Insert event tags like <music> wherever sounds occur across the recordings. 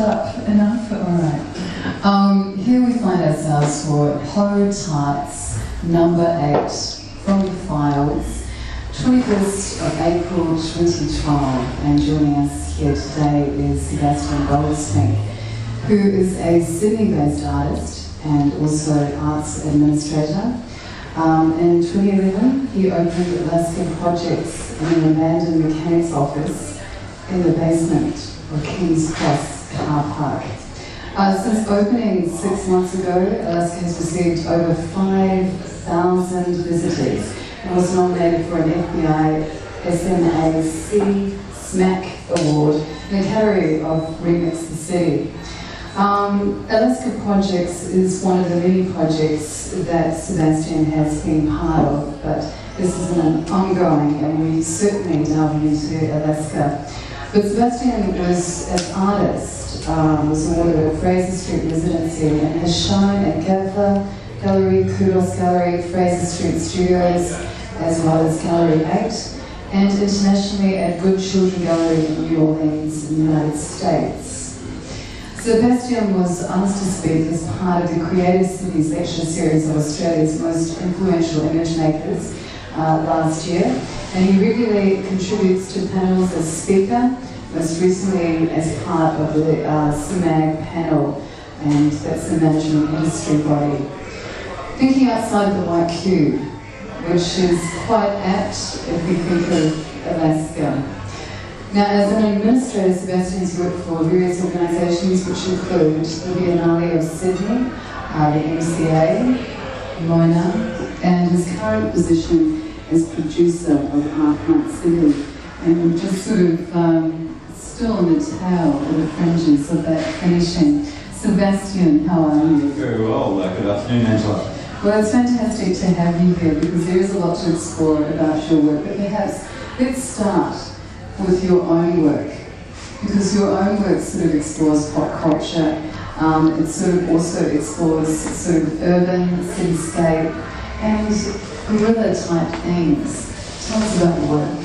up enough? Alright. Um, here we find ourselves for poeTarts number 8 from the files, 21st of April 2012. And joining us here today is Sebastian Goldspink, who is a Sydney based artist and also arts administrator. Um, in 2011, he opened Alaska Projects in an abandoned mechanics office in the basement of King's Cross car park. Uh, since opening six months ago, Alaska has received over 5,000 visitors and was nominated for an FBi SMAC SMAC Award in the category of Remix the City. Um, Alaska Projects is one of the many projects that Sebastian has been part of, but this is an ongoing and we certainly delve into Alaska. But Sebastian was, as artist, um, was awarded a Fraser Street residency and has shown at Gaffa Gallery, Kudos Gallery, Fraser Street Studios, as well as Gallery 8, and internationally at Good Children Gallery in New Orleans, in the United States. Sebastian was asked to speak as part of the Creative Sydney lecture series of Australia's most influential image makers uh, last year, and he regularly contributes to panels as speaker, most recently as part of the uh, SAMAG panel, and that's the management industry body. Thinking outside the white cube, which is quite apt if we think of Alaska. Now, as an administrator, Sebastian's worked for various organisations which include the Biennale of Sydney, uh, the MCA, MONA, and his current position as producer of Art Month Sydney. And just sort of um, still on the tail or the fringes of that finishing. Sebastian, how are you? Very well. Good afternoon, Angela. Well, it's fantastic to have you here because there is a lot to explore about your work. But perhaps let's start with your own work because your own work sort of explores pop culture. Um, it sort of also explores sort of urban cityscape and guerrilla type things. Tell us about your work.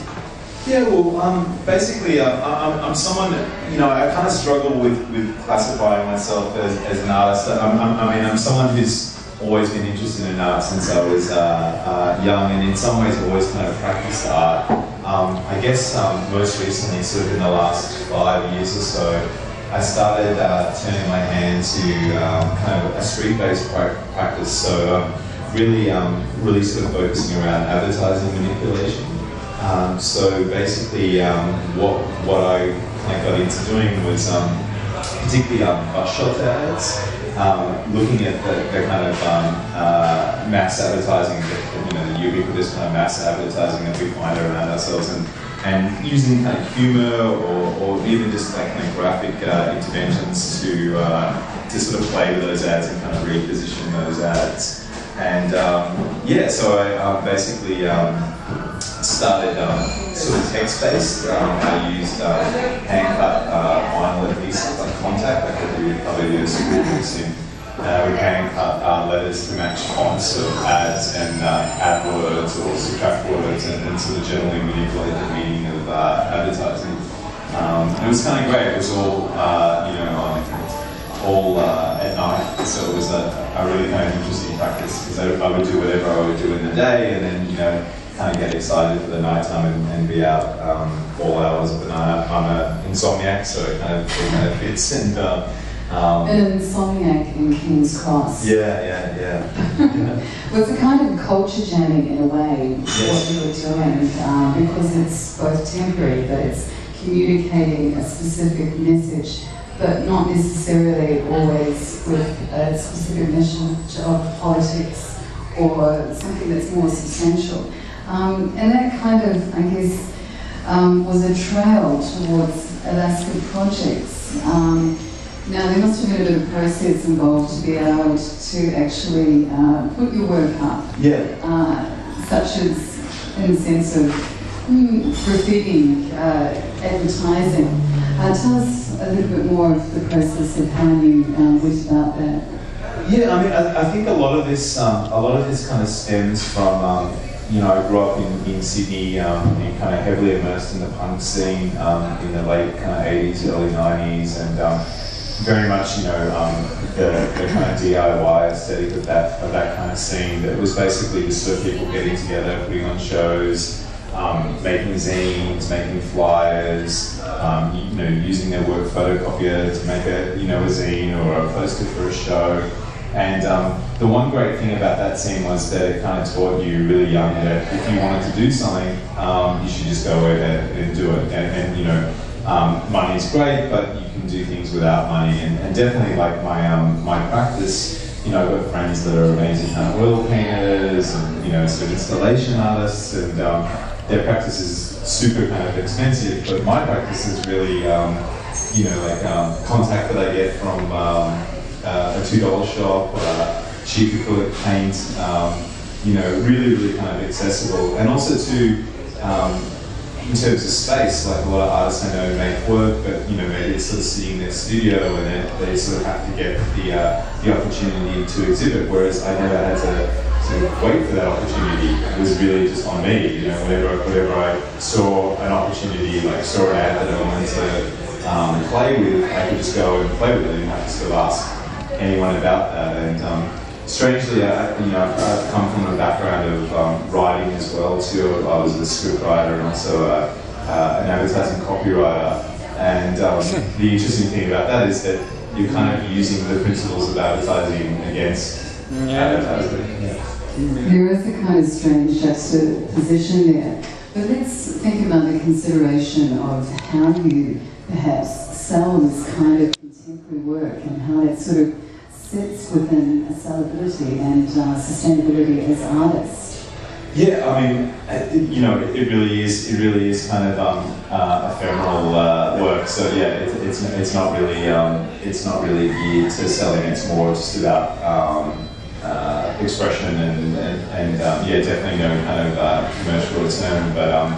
Yeah, well, um, basically, uh, I'm, I'm someone, you know, I kind of struggle with, with classifying myself as, as an artist. I'm, I'm, I mean, I'm someone who's always been interested in art since I was uh, uh, young and in some ways always kind of practiced art. Um, I guess um, most recently, sort of in the last five years or so, I started uh, turning my hand to um, kind of a street-based practice. So um, really, um, really sort of focusing around advertising manipulation. Um, so basically, what what I kind of got into doing was particularly bus shelter ads um, looking at the, the kind of um, uh, mass advertising, you know, the ubiquitous kind of mass advertising that we find around ourselves, and and using kind of humor or, or even just like kind of graphic uh, interventions to uh, to sort of play with those ads and kind of reposition those ads. And um, yeah, so I um, basically um, started um, sort of text-based. Um, I used uh, hand-cut uh, vinyl adhesive, like contact, like I do probably do school books in. Uh, we hand cut uh, letters to match fonts of ads and uh, add words or subtract words and, and sort of generally manipulate the meaning of uh, advertising. Um, it was kind of great. It was all, uh, you know, um, all uh, at night, so it was a, a really kind of interesting practice because I, I would do whatever I would do in the day and then, you know, kind of get excited for the night time and, and be out um, all hours of the night. I'm an insomniac, so it kind of, it kind of fits. <laughs> And, uh, um, An insomniac in King's Cross. Yeah, yeah, yeah. <laughs> well, it's a kind of culture jamming in a way, yes. what you were doing, um, because it's both temporary, but it's communicating a specific message, but not necessarily always with a specific message of politics or something that's more substantial. Um, and that kind of, I guess, um, was a trail towards Alaska projects. Um, now, there must have been a bit of process involved to be able to actually uh, put your work up. Yeah. Uh, such as in the sense of mm, graffiti, uh, advertising. Uh, tell us a little bit more of the process of how you um, went about that. Yeah, I mean, I, I think a lot of this, um, a lot of this kind of stems from, um, you know, I grew up in, in Sydney, um, and kind of heavily immersed in the punk scene um, in the late kind of 80s, early 90s, and um, very much, you know, um, the, the kind of DIY aesthetic of that of that kind of scene. That was basically just sort of people getting together, putting on shows, um, making zines, making flyers, um, you know, using their work photocopier to make a you know a zine or a poster for a show. And um, the one great thing about that scene was that it kind of taught you really young that if you wanted to do something, um, you should just go ahead and do it. And, and you know, um, money is great, but you can do things without money. And, and definitely, like my um, my practice, you know, I've got friends that are amazing kind of oil painters and you know, sort of installation artists, and um, their practice is super kind of expensive. But my practice is really, um, you know, like contact that I get from uh, a two dollar shop, uh, cheap acrylic paint. Um, you know, really, really kind of accessible, and also to um, in terms of space, like a lot of artists I know make work, but you know maybe it's sort of sitting in their studio and they, they sort of have to get the uh, the opportunity to exhibit. Whereas I never had to of wait for that opportunity. It was really just on me. You know, whenever whenever I saw an opportunity, like saw an ad that I wanted to um, play with, I could just go and play with it. Didn't have to sort of ask anyone about that. And um, strangely, I, you know, I've come from a background of um, writing as well too. I was a scriptwriter and also a, uh, an advertising copywriter. And um, <laughs> the interesting thing about that is that you're kind of using the principles of advertising against advertising. Yeah. There is a kind of strange juxtaposition there. But let's think about the consideration of how you perhaps sell this kind of contemporary work and how that sort of sits within a sellability and uh, sustainability as artists. Yeah, I mean, you know, it really is. It really is kind of um, uh, ephemeral uh, work. So yeah, it, it's it's not really um, it's not really geared to selling. It's more just about um, uh, expression and and, and um, yeah, definitely no kind of uh, commercial return. But um,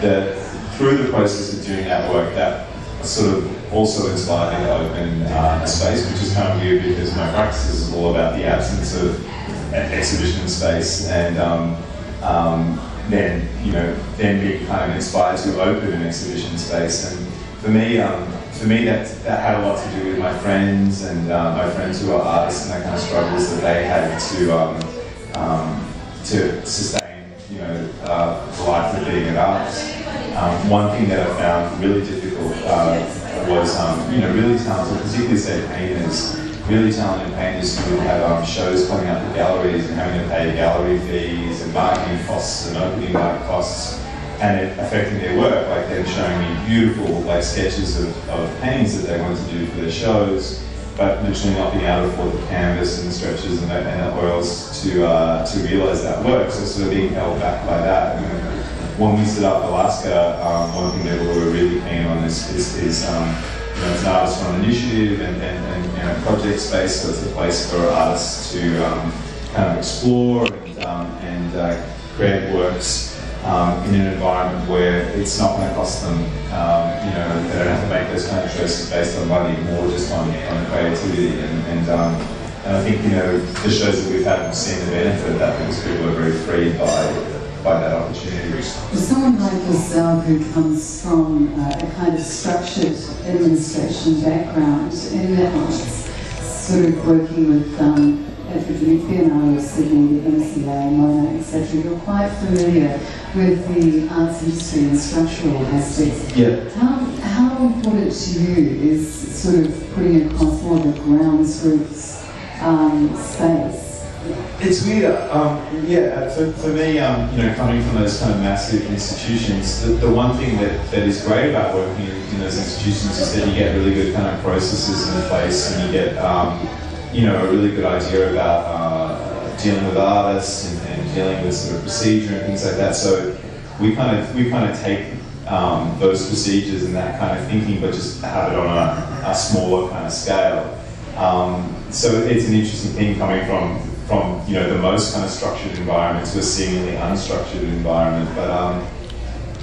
the through the process of doing that work, that sort of also inspired me to open uh, a space, which is kind of weird because my practice is all about the absence of exhibition space and. Um, um, then you know, then being kind of inspired to open an exhibition space. And for me, um, for me, that that had a lot to do with my friends and uh, my friends who are artists and the kind of struggles that they had to um, um, to sustain, you know, uh, the life of being an artist. Um, one thing that I found really difficult uh, was, um, you know, really talented, particularly say painters really talented painters who have um, shows coming up at galleries and having to pay gallery fees and marketing costs and opening night costs and it affecting their work, like them showing me beautiful like sketches of, of paintings that they wanted to do for their shows, but literally not being able to afford the canvas and the stretches and the, and the oils to uh, to realise that work. So sort of being held back by that. And when we set up Alaska, um, one thing that we were really keen on is, is, is um, you know, it's an artist run initiative and, and, and you know, project space, so it's a place for artists to um, kind of explore and, um, and uh, create works um, in an environment where it's not going to cost them, um, you know, they don't have to make those kind of choices based on money, more just on, on creativity. And, and, and I think, you know, the shows that we've had have seen the benefit of that because people are very freed by by that opportunity. Someone like yourself who comes from uh, a kind of structured administration background in the arts, sort of working with um, at the Biennale of Sydney, the MCA, MONA, etc., you're quite familiar with the arts industry and structural aspects. Yeah. How, how important to you is sort of putting across more of the grounds roots um, space? It's weird. Um, yeah, for, for me, um, you know, coming from those kind of massive institutions, the, the one thing that, that is great about working in, in those institutions is that you get really good kind of processes in place and you get, um, you know, a really good idea about uh, dealing with artists and, and, dealing with sort of procedure and things like that. So we kind of we kind of take um, those procedures and that kind of thinking, but just have it on a, a smaller kind of scale. Um, so it's an interesting thing coming from from you know the most kind of structured environment to a seemingly unstructured environment. But um,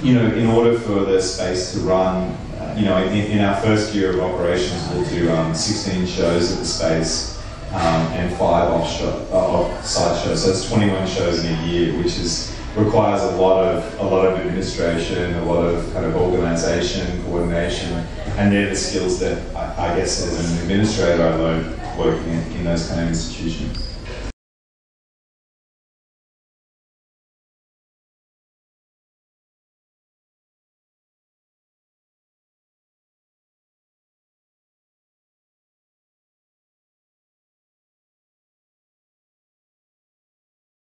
you know, in order for the space to run, uh, you know, in, in our first year of operations, we'll do um, 16 shows at the space um, and five off uh, off-site shows. So it's 21 shows in a year, which is requires a lot of a lot of administration, a lot of kind of organisation, coordination, and they're the skills that I, I guess as an administrator I learned working in, in those kind of institutions.